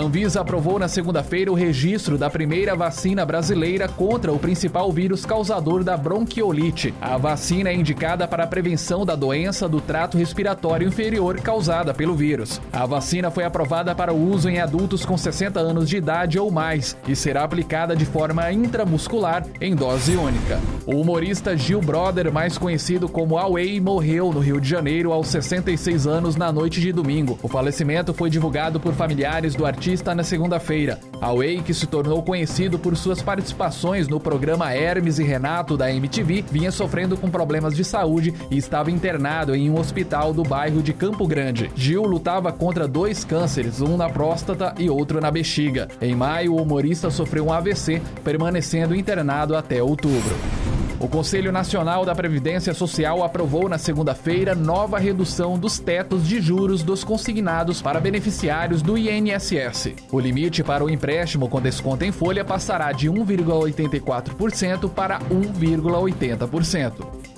Anvisa aprovou na segunda-feira o registro da primeira vacina brasileira contra o principal vírus causador da bronquiolite. A vacina é indicada para a prevenção da doença do trato respiratório inferior causada pelo vírus. A vacina foi aprovada para o uso em adultos com 60 anos de idade ou mais e será aplicada de forma intramuscular em dose única. O humorista Gil Brother, mais conhecido como Away, morreu no Rio de Janeiro aos 66 anos na noite de domingo. O falecimento foi divulgado por familiares do artista na segunda-feira. Away, que se tornou conhecido por suas participações no programa Hermes e Renato da MTV, vinha sofrendo com problemas de saúde e estava internado em um hospital do bairro de Campo Grande. Gil lutava contra dois cânceres, um na próstata e outro na bexiga. Em maio, o humorista sofreu um AVC, permanecendo internado até outubro. O Conselho Nacional da Previdência Social aprovou na segunda-feira nova redução dos tetos de juros dos consignados para beneficiários do INSS. O limite para o empréstimo com desconto em folha passará de 1,84% para 1,80%.